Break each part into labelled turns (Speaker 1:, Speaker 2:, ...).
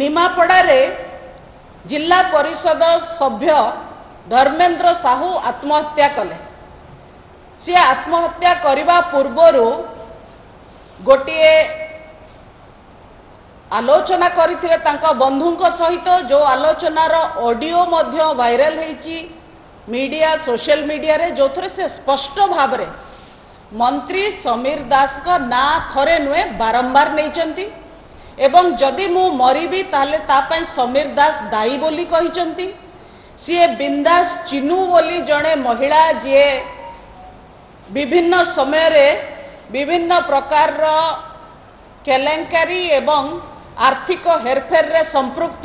Speaker 1: ନିମାପଡ଼ାରେ ଜିଲ୍ଲା ପରିଷଦ ସଭ୍ୟ ଧର୍ମେନ୍ଦ୍ର ସାହୁ ଆତ୍ମହତ୍ୟା କଲେ। ସିଏ ଆତ୍ମହତ୍ୟା କରିବା ପୂର୍ବରୁ ଗୋଟିଏ ଆଲୋଚନା କରିଥିଲେ ତାଙ୍କ ବନ୍ଧୁଙ୍କ ସହିତ। ଯେଉଁ ଆଲୋଚନାର ଅଡିଓ ମଧ୍ୟ ଭାଇରାଲ ହେଇଛି ମିଡିଆ ସୋସିଆଲ ମିଡିଆରେ ଯେଉଁଥିରେ ସେ ସ୍ପଷ୍ଟ ଭାବରେ ମନ୍ତ୍ରୀ ସମୀର ଦାସଙ୍କ ନାଁ ଥରେ ନୁହେଁ ବାରମ୍ବାର ନେଇଛନ୍ତି। ଏବଂ ଯଦି ମୁଁ ମରିବି ତାହେଲେ ତା ପାଇଁ ସମୀର ଦାସ ଦାୟୀ ବୋଲି କହିଛନ୍ତି। ସିଏ ବିନ୍ଦାସ ଚିନୁ ବୋଲି ଜଣେ ମହିଳା ଯିଏ ବିଭିନ୍ନ ସମୟରେ ବିଭିନ୍ନ ପ୍ରକାରର କେଲେଙ୍କାରୀ ଏବଂ ଆର୍ଥିକ ହେରଫେରରେ ସମ୍ପୃକ୍ତ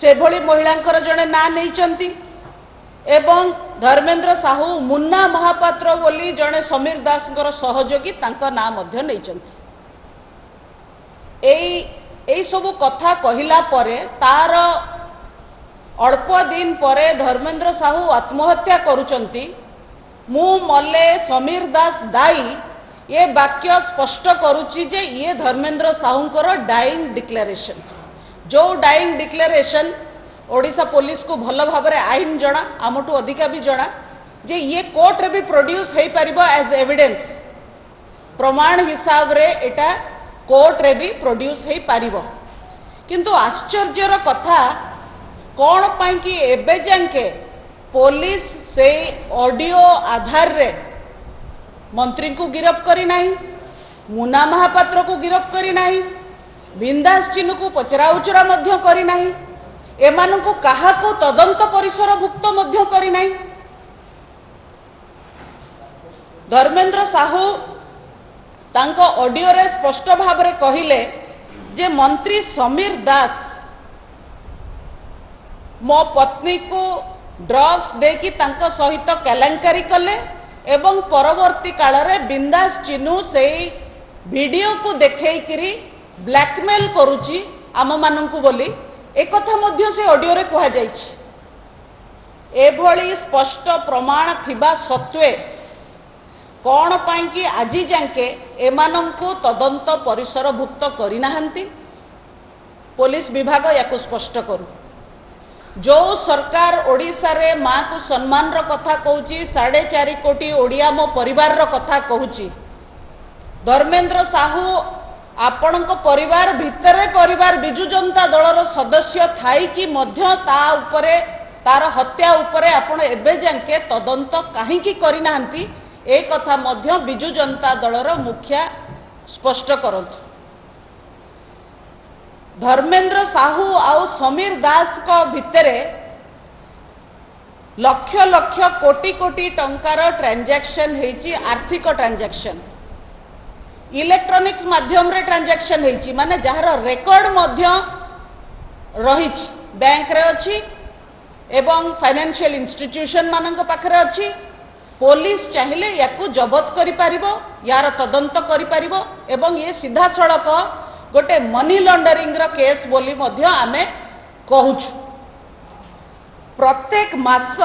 Speaker 1: ସେଭଳି ମହିଳାଙ୍କର ଜଣେ ନାଁ ନେଇଛନ୍ତି। ଏବଂ ଧର୍ମେନ୍ଦ୍ର ସାହୁ ମୁନ୍ନା ମହାପାତ୍ର ବୋଲି ଜଣେ ସମୀର ଦାସଙ୍କର ସହଯୋଗୀ ତାଙ୍କ ନାଁ ମଧ୍ୟ ନେଇଛନ୍ତି। ଏଇ ଏଇ ସବୁ କଥା କହିଲା ପରେ ତାର ଅଳ୍ପ ଦିନ ପରେ ଧର୍ମେନ୍ଦ୍ର ସାହୁ ଆତ୍ମହତ୍ୟା କରୁଛନ୍ତି ମୁଁ ମଲେ ସମୀର ଦାସ ଦାୟୀ ଏ ବାକ୍ୟ ସ୍ପଷ୍ଟ କରୁଛି ଯେ ଇଏ ଧର୍ମେନ୍ଦ୍ର ସାହୁଙ୍କର ଡାଇଂ ଡିକ୍ଲାରେସନ୍ ଯେଉଁ ଡାଇଂ ଡିକ୍ଲାରେସନ୍ ଓଡ଼ିଶା ପୋଲିସକୁ ଭଲ ଭାବରେ ଆଇନ ଜଣା ଆମଠୁ ଅଧିକା ବି ଜଣା ଯେ ଇଏ କୋର୍ଟରେ ବି ପ୍ରଡ୍ୟୁସ୍ ହେଇପାରିବ ଆଜ୍ ଏଭିଡେନ୍ସ ପ୍ରମାଣ ହିସାବରେ ଏଟା କୋର୍ଟରେ ବି ପ୍ରଡ୍ୟୁସ୍ ହେଇପାରିବ। କିନ୍ତୁ ଆଶ୍ଚର୍ଯ୍ୟର କଥା କ'ଣ ପାଇଁକି ଏବେ ଯାଙ୍କେ ପୋଲିସ ସେଇ ଅଡିଓ ଆଧାରରେ ମନ୍ତ୍ରୀଙ୍କୁ ଗିରଫ କରିନାହିଁ ମୁନା ମହାପାତ୍ରକୁ ଗିରଫ କରିନାହିଁ ବିନ୍ଦାସ ଚିନୁକୁ ପଚରାଉଚରା ମଧ୍ୟ କରିନାହିଁ ଏମାନଙ୍କୁ କାହାକୁ ତଦନ୍ତ ପରିସରଭୁକ୍ତ ମଧ୍ୟ କରିନାହିଁ। ଧର୍ମେନ୍ଦ୍ର ସାହୁ ତାଙ୍କ ଅଡିଓରେ ସ୍ପଷ୍ଟ ଭାବରେ କହିଲେ ଯେ ମନ୍ତ୍ରୀ ସମୀର ଦାସ ମୋ ପତ୍ନୀକୁ ଡ୍ରଗ୍ସ ଦେଇକି ତାଙ୍କ ସହିତ କେଲେଙ୍କାରୀ କଲେ ଏବଂ ପରବର୍ତ୍ତୀ କାଳରେ ବିନ୍ଦାସ ଚିନୁ ସେଇ ଭିଡିଓକୁ ଦେଖେଇକିରି ବ୍ଲାକମେଲ କରୁଛି ଆମମାନଙ୍କୁ ବୋଲି। ଏକଥା ମଧ୍ୟ ସେ ଅଡିଓରେ କୁହାଯାଇଛି। ଏଭଳି ସ୍ପଷ୍ଟ ପ୍ରମାଣ ଥିବା ସତ୍ତ୍ୱେ କ'ଣ ପାଇଁକି ଆଜି ଯାଙ୍କେ ଏମାନଙ୍କୁ ତଦନ୍ତ ପରିସରଭୁକ୍ତ କରିନାହାନ୍ତି? ପୋଲିସ ବିଭାଗ ୟାକୁ ସ୍ପଷ୍ଟ କରୁ। ଯେଉଁ ସରକାର ଓଡ଼ିଶାରେ ମାକୁ ସମ୍ମାନର କଥା କହୁଛି ସାଢ଼େ ଚାରି କୋଟି ଓଡ଼ିଆ ମୋ ପରିବାରର କଥା କହୁଛି। ଧର୍ମେନ୍ଦ୍ର ସାହୁ ଆପଣଙ୍କ ପରିବାର ଭିତରେ ପରିବାର ବିଜୁ ଜନତା ଦଳର ସଦସ୍ୟ ଥାଇକି ମଧ୍ୟ ତା ଉପରେ ତାର ହତ୍ୟା ଉପରେ ଆପଣ ଏବେ ଯାଙ୍କେ ତଦନ୍ତ କାହିଁକି କରିନାହାନ୍ତି? ଏ କଥା ମଧ୍ୟ ବିଜୁ ଜନତା ଦଳର ମୁଖିଆ ସ୍ପଷ୍ଟ କରନ୍ତୁ। ଧର୍ମେନ୍ଦ୍ର ସାହୁ ଆଉ ସମୀର ଦାସଙ୍କ ଭିତରେ ଲକ୍ଷ ଲକ୍ଷ କୋଟି କୋଟି ଟଙ୍କାର ଟ୍ରାଞ୍ଜାକ୍ସନ୍ ହେଇଛି ଆର୍ଥିକ ଟ୍ରାଞ୍ଜାକ୍ସନ୍ ଇଲେକ୍ଟ୍ରୋନିକ୍ସ ମାଧ୍ୟମରେ ଟ୍ରାଞ୍ଜାକ୍ସନ୍ ହେଇଛି ମାନେ ଯାହାର ରେକର୍ଡ ମଧ୍ୟ ରହିଛି। ବ୍ୟାଙ୍କରେ ଅଛି ଏବଂ ଫାଇନାନ୍ସିଆଲ ଇନଷ୍ଟିଟ୍ୟୁସନ ମାନଙ୍କ ପାଖରେ ଅଛି। ପୋଲିସ ଚାହିଁଲେ ୟାକୁ ଜବତ କରିପାରିବ ୟାର ତଦନ୍ତ କରିପାରିବ ଏବଂ ଇଏ ସିଧାସଳଖ ଗୋଟେ ମନି ଲଣ୍ଡରିଂର କେସ୍ ବୋଲି ମଧ୍ୟ ଆମେ କହୁଛୁ। ପ୍ରତ୍ୟେକ ମାସ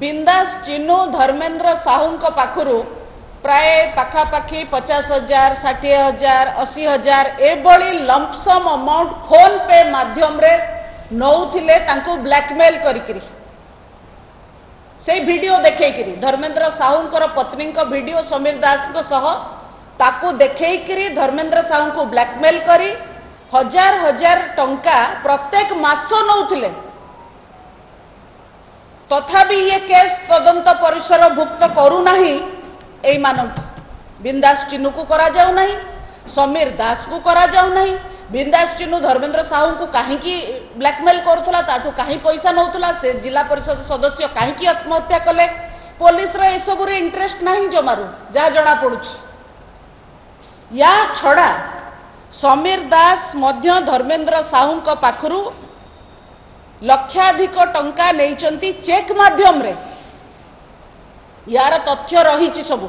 Speaker 1: ବିନ୍ଦାସ ଚିନୁ ଧର୍ମେନ୍ଦ୍ର ସାହୁଙ୍କ ପାଖରୁ ପ୍ରାୟ ପାଖାପାଖି ପଚାଶ ହଜାର ଷାଠିଏ ହଜାର ଅଶୀ ହଜାର ଏଭଳି ଲମ୍ପସମ୍ ଆମାଉଣ୍ଟ ଫୋନ ପେ ମାଧ୍ୟମରେ ନଉଥିଲେ ତାଙ୍କୁ ବ୍ଲାକମେଲ କରିକିରି। ସେଇ ଭିଡିଓ ଦେଖେଇକିରି ଧର୍ମେନ୍ଦ୍ର ସାହୁଙ୍କର ପତ୍ନୀଙ୍କ ଭିଡିଓ ସମୀର ଦାସଙ୍କ ସହ ତାକୁ ଦେଖେଇକିରି ଧର୍ମେନ୍ଦ୍ର ସାହୁଙ୍କୁ ବ୍ଲାକମେଲ କରି ହଜାର ହଜାର ଟଙ୍କା ପ୍ରତ୍ୟେକ ମାସ ନଉଥିଲେ ତଥାପି ଇଏ କେସ୍ ତଦନ୍ତ ପରିସରଭୁକ୍ତ କରୁନାହିଁ ଏଇମାନଙ୍କୁ ବିନ୍ଦାସ ଚିନୁକୁ କରାଯାଉନାହିଁ ସମୀର ଦାସକୁ କରାଯାଉନାହିଁ ବିନ୍ଦାସ ଚିନୁ ଧର୍ମେନ୍ଦ୍ର ସାହୁଙ୍କୁ କାହିଁକି ବ୍ଲାକମେଲ କରୁଥିଲା ତାଠୁ କାହିଁ ପଇସା ନେଉଥିଲା ସେ ଜିଲ୍ଲା ପରିଷଦ ସଦସ୍ୟ କାହିଁକି ଆତ୍ମହତ୍ୟା କଲେ? ପୋଲିସର ଏସବୁରେ ଇଣ୍ଟରେଷ୍ଟ ନାହିଁ ଜମାରୁ ଯାହା ଜଣାପଡୁଛି। ୟା ଛଡ଼ା ସମୀର ଦାସ ମଧ୍ୟ ଧର୍ମେନ୍ଦ୍ର ସାହୁଙ୍କ ପାଖରୁ ଲକ୍ଷାଧିକ ଟଙ୍କା ନେଇଛନ୍ତି ଚେକ୍ ମାଧ୍ୟମରେ। ୟାର ତଥ୍ୟ ରହିଛି ସବୁ।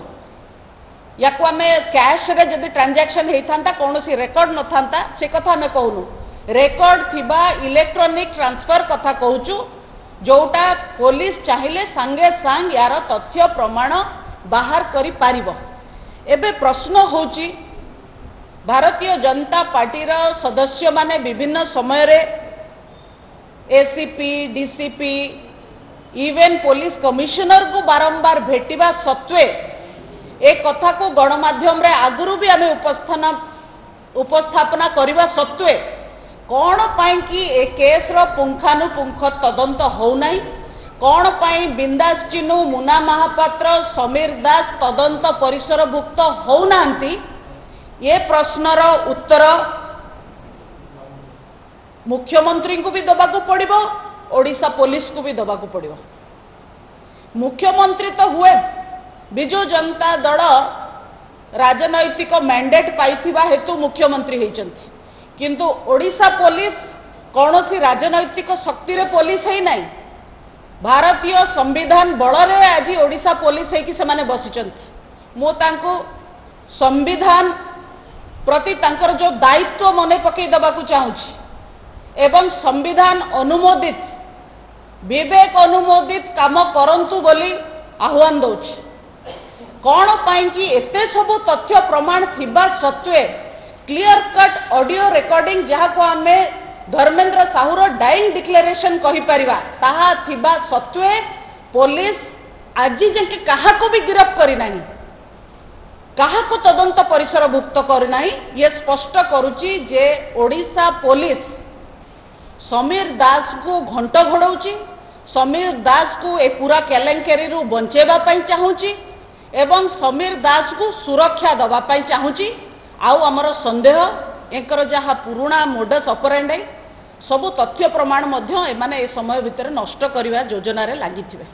Speaker 1: ୟାକୁ ଆମେ କ୍ୟାସ୍ରେ ଯଦି ଟ୍ରାଞ୍ଜାକ୍ସନ୍ ହେଇଥାନ୍ତା କୌଣସି ରେକର୍ଡ ନଥାନ୍ତା ସେ କଥା ଆମେ କହୁନୁ ରେକର୍ଡ ଥିବା ଇଲେକ୍ଟ୍ରୋନିକ୍ ଟ୍ରାନ୍ସଫର କଥା କହୁଛୁ ଯୋଉଟା ପୋଲିସ ଚାହିଁଲେ ସାଙ୍ଗେ ସାଙ୍ଗ ୟାର ତଥ୍ୟ ପ୍ରମାଣ ବାହାର କରିପାରିବ ଏବେ ପ୍ରଶ୍ନ ହେଉଛି ଭାରତୀୟ ଜନତା ପାର୍ଟିର ସଦସ୍ୟମାନେ ବିଭିନ୍ନ ସମୟରେ ଏସିପି ଡିସିପି ଇଭେନ୍ ପୋଲିସ କମିଶନରକୁ ବାରମ୍ବାର ଭେଟିବା ସତ୍ତ୍ୱେ ଏ କଥାକୁ ଗଣମାଧ୍ୟମରେ ଆଗରୁ ବି ଆମେ ଉପସ୍ଥାନ ଉପସ୍ଥାପନା କରିବା ସତ୍ତ୍ୱେ କ'ଣ ପାଇଁକି ଏ କେସ୍ର ପୁଙ୍ଖାନୁପୁଙ୍ଖ ତଦନ୍ତ ହେଉନାହିଁ? କ'ଣ ପାଇଁ ବିନ୍ଦାସ ଚିନୁ ମୁନା ମହାପାତ୍ର ସମୀର ଦାସ ତଦନ୍ତ ପରିସରଭୁକ୍ତ ହେଉନାହାନ୍ତି? ଏ ପ୍ରଶ୍ନର ଉତ୍ତର ମୁଖ୍ୟମନ୍ତ୍ରୀଙ୍କୁ ବି ଦେବାକୁ ପଡ଼ିବ ଓଡ଼ିଶା ପୋଲିସକୁ ବି ଦେବାକୁ ପଡ଼ିବ। ମୁଖ୍ୟମନ୍ତ୍ରୀ ତ ହୁଏ। ବିଜୁ ଜନତା ଦଳ ରାଜନୈତିକ ମ୍ୟାଣ୍ଡେଟ୍ ପାଇଥିବା ହେତୁ ମୁଖ୍ୟମନ୍ତ୍ରୀ ହେଇଛନ୍ତି କିନ୍ତୁ ଓଡ଼ିଶା ପୋଲିସ କୌଣସି ରାଜନୈତିକ ଶକ୍ତିରେ ପୋଲିସ ହେଇନାହିଁ ଭାରତୀୟ ସମ୍ବିଧାନ ବଳରେ ଆଜି ଓଡ଼ିଶା ପୋଲିସ ହେଇକି ସେମାନେ ବସିଛନ୍ତି ମୁଁ ତାଙ୍କୁ ସମ୍ବିଧାନ ପ୍ରତି ତାଙ୍କର ଯେଉଁ ଦାୟିତ୍ୱ ମନେ ପକାଇ ଦେବାକୁ ଚାହୁଁଛି ଏବଂ ସମ୍ବିଧାନ ଅନୁମୋଦିତ ବିବେକ ଅନୁମୋଦିତ କାମ କରନ୍ତୁ ବୋଲି ଆହ୍ୱାନ ଦେଉଛି। କ'ଣ ପାଇଁକି ଏତେ ସବୁ ତଥ୍ୟ ପ୍ରମାଣ ଥିବା ସତ୍ତ୍ୱେ କ୍ଲିଅର କଟ୍ ଅଡିଓ ରେକର୍ଡିଂ ଯାହାକୁ ଆମେ ଧର୍ମେନ୍ଦ୍ର ସାହୁର ଡାଇଂ ଡିକ୍ଲାରେସନ କହିପାରିବା ତାହା ଥିବା ସତ୍ତ୍ୱେ ପୋଲିସ ଆଜି ଯାକେ କାହାକୁ ବି ଗିରଫ କରିନାହିଁ। କାହାକୁ ତଦନ୍ତ ପରିସରଭୁକ୍ତ କରିନାହିଁ। ଇଏ ସ୍ପଷ୍ଟ କରୁଛି ଯେ ଓଡ଼ିଶା ପୋଲିସ ସମୀର ଦାସକୁ ଘଣ୍ଟ ଘୋଡ଼ଉଛି ସମୀର ଦାସକୁ ଏ ପୁରା କେଲେଙ୍କାରୀରୁ ବଞ୍ଚେଇବା ପାଇଁ ଚାହୁଁଛି ଏବଂ ସମୀର ଦାସକୁ ସୁରକ୍ଷା ଦେବା ପାଇଁ ଚାହୁଁଛି। ଆଉ ଆମର ସନ୍ଦେହ ଏଙ୍କର ଯାହା ପୁରୁଣା ମୋଡସ୍ ଅପରାଣ୍ଡାଇ ସବୁ ତଥ୍ୟ ପ୍ରମାଣ ମଧ୍ୟ ଏମାନେ ଏ ସମୟ ଭିତରେ ନଷ୍ଟ କରିବା ଯୋଜନାରେ ଲାଗିଥିବେ।